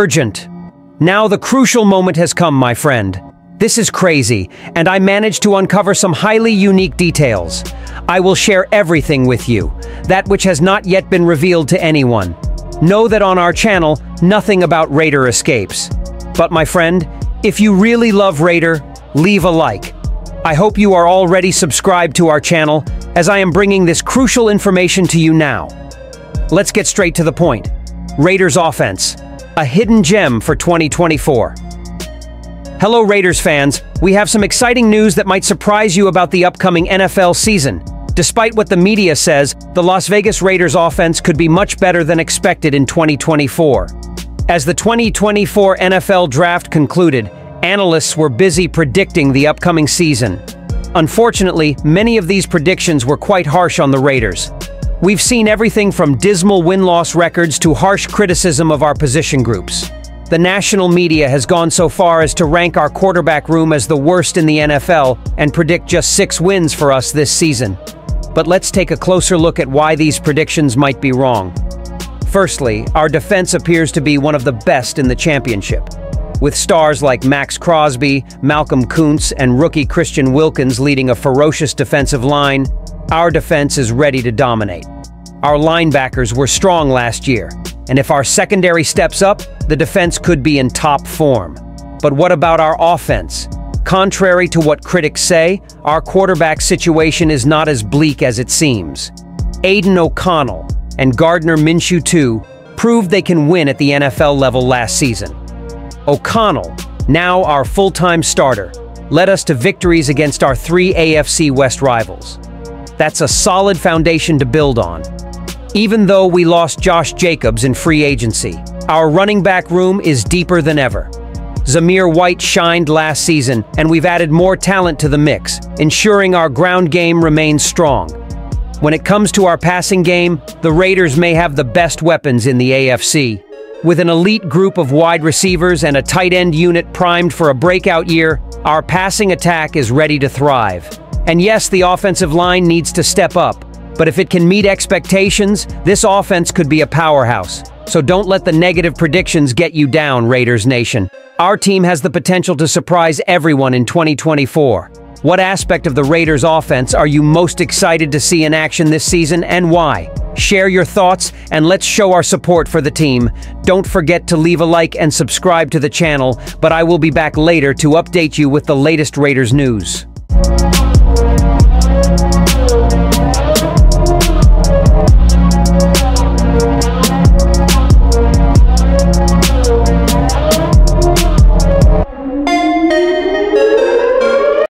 urgent. Now the crucial moment has come, my friend. This is crazy, and I managed to uncover some highly unique details. I will share everything with you, that which has not yet been revealed to anyone. Know that on our channel, nothing about Raider escapes. But my friend, if you really love Raider, leave a like. I hope you are already subscribed to our channel, as I am bringing this crucial information to you now. Let's get straight to the point. Raiders offense, a hidden gem for 2024. Hello Raiders fans, we have some exciting news that might surprise you about the upcoming NFL season. Despite what the media says, the Las Vegas Raiders offense could be much better than expected in 2024. As the 2024 NFL Draft concluded, analysts were busy predicting the upcoming season. Unfortunately, many of these predictions were quite harsh on the Raiders. We've seen everything from dismal win-loss records to harsh criticism of our position groups. The national media has gone so far as to rank our quarterback room as the worst in the NFL and predict just six wins for us this season. But let's take a closer look at why these predictions might be wrong. Firstly, our defense appears to be one of the best in the championship. With stars like Maxx Crosby, Malcolm Koonce, and rookie Christian Wilkins leading a ferocious defensive line, our defense is ready to dominate. Our linebackers were strong last year, and if our secondary steps up, the defense could be in top form. But what about our offense? Contrary to what critics say, our quarterback situation is not as bleak as it seems. Aidan O'Connell and Gardner Minshew too proved they can win at the NFL level last season. O'Connell, now our full-time starter, led us to victories against our three AFC West rivals. That's a solid foundation to build on. Even though we lost Josh Jacobs in free agency, our running back room is deeper than ever. Zamir White shined last season, and we've added more talent to the mix, ensuring our ground game remains strong. When it comes to our passing game, the Raiders may have the best weapons in the AFC. With an elite group of wide receivers and a tight end unit primed for a breakout year, our passing attack is ready to thrive. And yes, the offensive line needs to step up, but if it can meet expectations, this offense could be a powerhouse. So don't let the negative predictions get you down, Raiders Nation. Our team has the potential to surprise everyone in 2024. What aspect of the Raiders offense are you most excited to see in action this season and why? Share your thoughts and let's show our support for the team. Don't forget to leave a like and subscribe to the channel, but I will be back later to update you with the latest Raiders news.